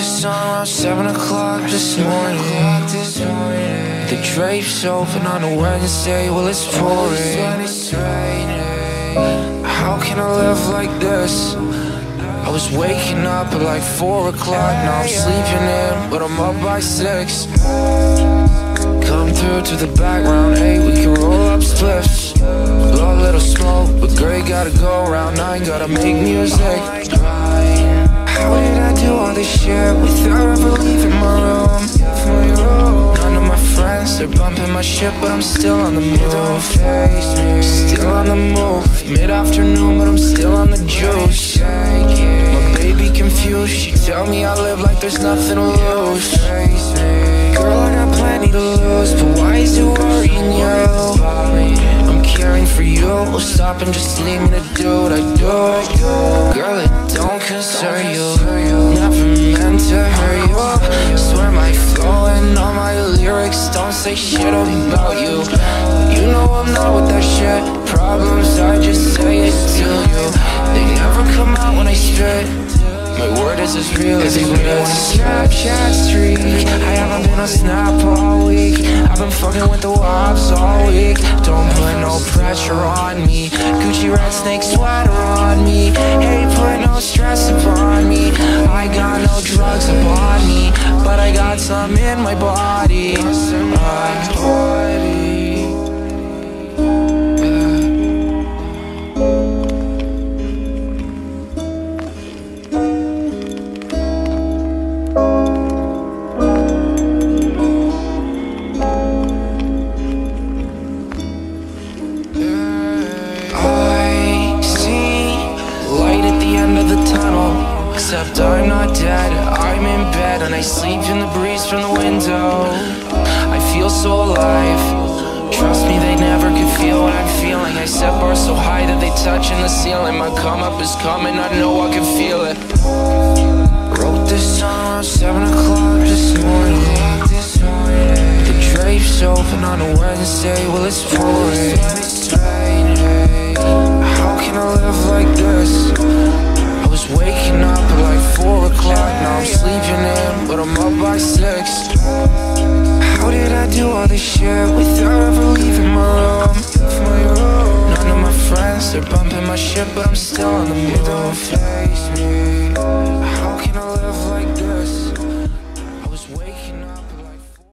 this song around 7 o'clock this morning. The drapes open on a Wednesday, well it's pouring. How can I live like this? I was waking up at like 4 o'clock, now I'm sleeping in, but I'm up by 6. Come through to the background, hey, we can roll up spliffs. Blow a little smoke, but you gotta go around, I ain't gotta make music. How did do all this shit without ever leaving my room? None of my friends, they're bumping my shit, but I'm still on the move. Still on the move. Mid-afternoon, but I'm still on the juice. My baby confused, she tell me I live like there's nothing to lose. Girl, I got plenty to lose, but why is it worrying you? I'm caring for you, stop and just leave me to do what I do. Girl, it don't concern you. To hurt you. Swear my flow and all my lyrics don't say shit about you. You know I'm not with that shit. Problems, I just say it to you. They never come out when I spit. My word is as real as it gets. Snapchat streak. I haven't been on Snap all week. I've been fucking with the wops all week. Don't put no pressure on me. Gucci red snake sweater on but I got some in my body. My uh, body. I Except I'm not dead, I'm in bed and I sleep in the breeze from the window. I feel so alive. Trust me, they never could feel what I'm feeling. I set bars so high that they touch in the ceiling. My come up is coming, I know I can feel it. Wrote this song around 7 o'clock this morning. The drapes open on a Wednesday, well it's pouring. By 6. How did I do all this shit without ever leaving my room?